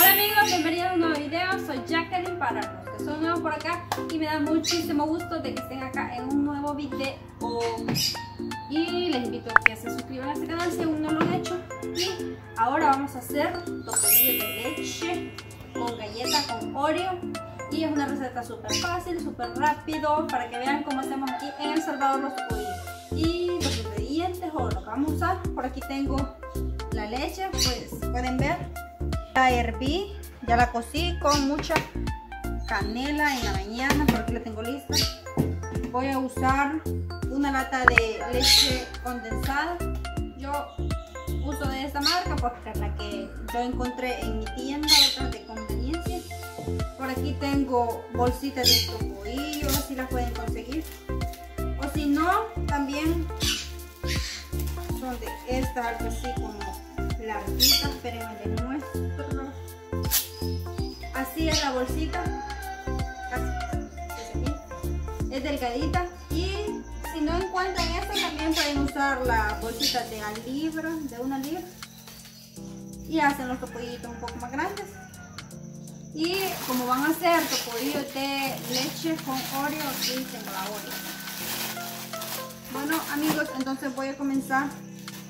Hola amigos, bienvenidos a un nuevo video, soy Jacqueline para los que son nuevos por acá y me da muchísimo gusto de que estén acá en un nuevo video. Y les invito a que se suscriban a este canal si aún no lo han hecho. Y ahora vamos a hacer topolillo de leche con galleta con Oreo. Y es una receta súper fácil, súper rápido para que vean cómo hacemos aquí en El Salvador los topolillos y los ingredientes o lo que vamos a usar, por aquí tengo la leche, pues pueden ver la herví, ya la cocí con mucha canela en la mañana, por aquí la tengo lista. Voy a usar una lata de leche condensada. Yo uso de esta marca porque es la que yo encontré en mi tienda, de conveniencia. Por aquí tengo bolsitas de topoillo, así las pueden conseguir. O si no, también son de estas, algo así como larguitas, espérenme de muestro. La bolsita, es delgadita y si no encuentran esta también pueden usar la bolsita de al libra, de una libra y hacen los topollitos un poco más grandes. Y como van a hacer topollitos de leche con Oreo, aquí tengo la Oreo. Bueno amigos, entonces voy a comenzar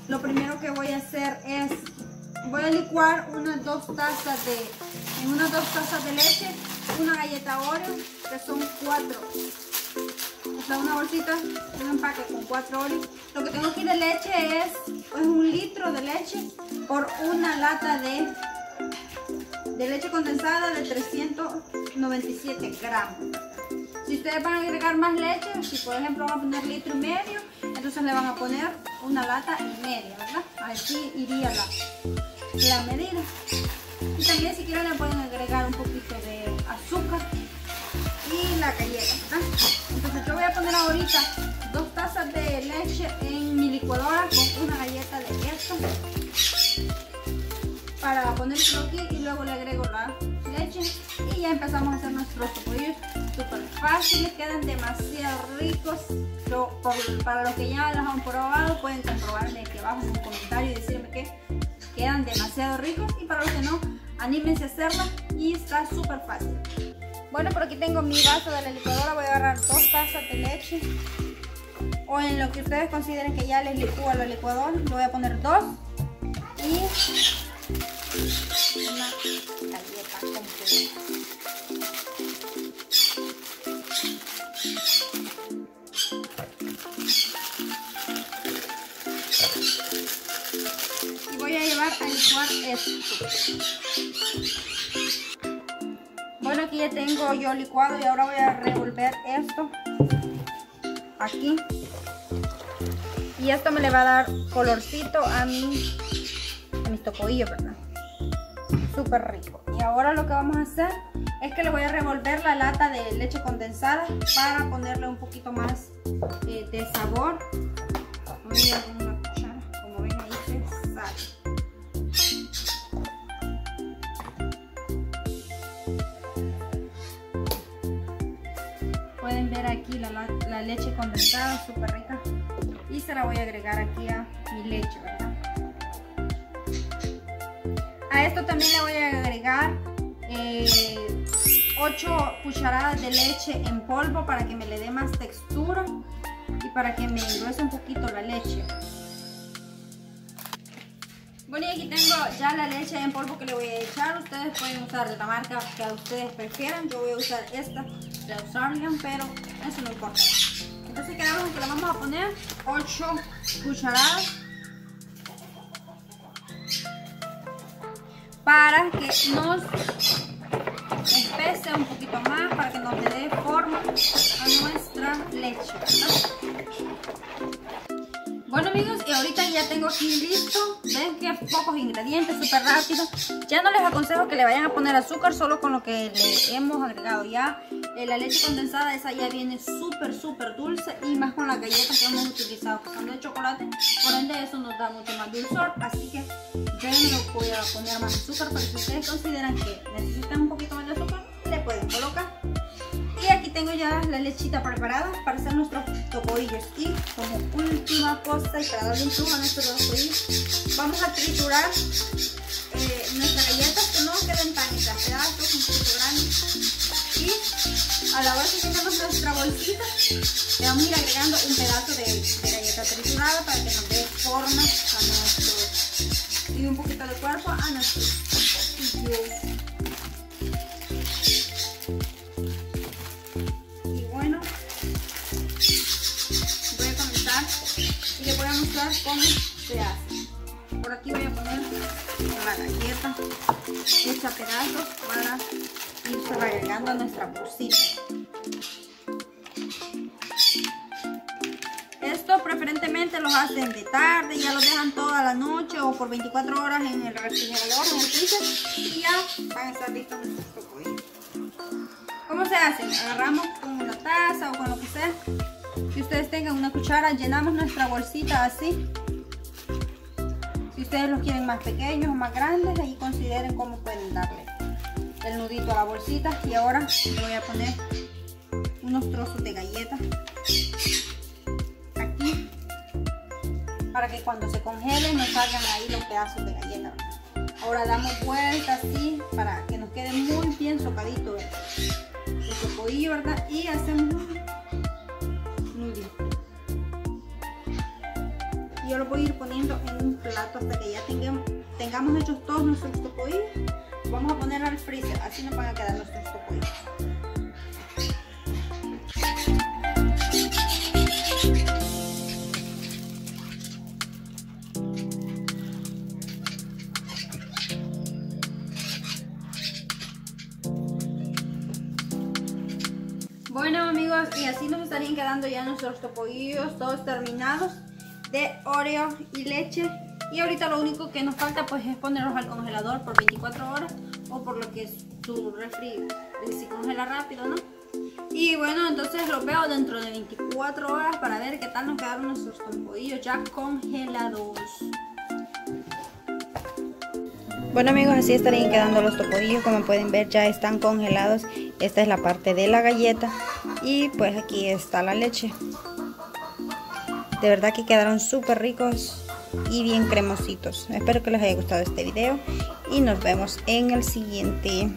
lo primero que voy a hacer es voy a licuar unas dos tazas de en unas dos tazas de leche una galleta Oreo que son cuatro. O sea una bolsita un empaque con cuatro Oreo lo que tengo aquí de leche es, es un litro de leche por una lata de de leche condensada de 397 gramos. Si ustedes van a agregar más leche, si por ejemplo van a poner litro y medio, entonces le van a poner una lata y media, ¿verdad? Así iría la, la medida. Y también si quieren le pueden agregar un poquito de azúcar y la galleta. Entonces yo voy a poner ahorita dos tazas de leche en mi licuadora con una galleta de queso para ponerlo aquí y luego le agrego la leche y ya empezamos a hacer nuestros topollos súper fáciles, quedan demasiado ricos Yo, para los que ya los han probado pueden comprobarme aquí abajo en un comentario y decirme que quedan demasiado ricos y para los que no, anímense a hacerlo y está súper fácil bueno, por aquí tengo mi vaso de la licuadora, voy a agarrar dos tazas de leche o en lo que ustedes consideren que ya les licúa la licuadora, le voy a poner dos y una galleta completa. Voy a llevar a licuar esto. Bueno, aquí ya tengo yo licuado y ahora voy a revolver esto aquí. Y esto me le va a dar colorcito a mi a mis ¿verdad? Súper rico. Y ahora lo que vamos a hacer es que le voy a revolver la lata de leche condensada para ponerle un poquito más eh, de sabor. Voy a la, leche condensada, súper rica. Y se la voy a agregar aquí a mi leche. A esto también le voy a agregar eh, 8 cucharadas de leche en polvo para que me le dé más textura y para que me engruese un poquito la leche. Bueno y aquí tengo ya la leche en polvo que le voy a echar. Ustedes pueden usar la marca que a ustedes prefieran. Yo voy a usar esta pero eso no importa. Entonces quedamos que le vamos a poner 8 cucharadas para que nos espese un poquito más, para que nos dé forma a nuestra leche, ahorita ya tengo aquí listo, ven que pocos ingredientes, súper rápido. Ya no les aconsejo que le vayan a poner azúcar, solo con lo que le hemos agregado ya. Eh, la leche condensada, esa ya viene súper, súper dulce y más con las galletas que hemos utilizado, que son de chocolate. Por ende eso nos da mucho más dulzor, así que yo no voy a poner más azúcar, pero si ustedes consideran que necesitan un poquito más de azúcar, le pueden colocar tengo ya la lechita preparada para hacer nuestros tocoillos. Y como última cosa, y para darle un plus a nuestro tocoillo, vamos a triturar eh, nuestras galletas que no queden tan exageradas, un poquito grandes. Y a la hora que tengamos nuestra bolsita, le vamos a ir agregando un pedazo de galleta triturada para que nos dé forma se hace. Por aquí voy a poner la galleta hecha pedazos para irse agregando a nuestra bolsita. Esto preferentemente los hacen de tarde, ya los dejan toda la noche o por 24 horas en el refrigerador, en el freezer y ya van a estar listos. ¿Cómo se hace? Agarramos con una taza o con lo que sea. Si ustedes tengan una cuchara, llenamos nuestra bolsita así. Si ustedes los quieren más pequeños o más grandes, ahí consideren cómo pueden darle el nudito a la bolsita. Y ahora voy a poner unos trozos de galleta para que cuando se congelen no salgan ahí los pedazos de galleta. Ahora damos vuelta así para que nos quede muy bien socadito el cocodillo, ¿verdad? Y hacemos Yo lo voy a ir poniendo en un plato hasta que ya tengamos, tengamos hechos todos nuestros tocodillos. Vamos a poner al freezer, así nos van a quedar nuestros tocodillos. Bueno amigos, y así nos estarían quedando ya nuestros topollillos todos terminados de Oreo y leche. Y ahorita lo único que nos falta pues es ponerlos al congelador por 24 horas o por lo que es su refri se congela rápido, ¿no? Y bueno, entonces los veo dentro de 24 horas para ver qué tal nos quedaron nuestros topollillos ya congelados. Bueno amigos, así estarían quedando los topodillos, como pueden ver ya están congelados. Esta es la parte de la galleta y pues aquí está la leche. De verdad que quedaron súper ricos y bien cremositos. Espero que les haya gustado este video y nos vemos en el siguiente.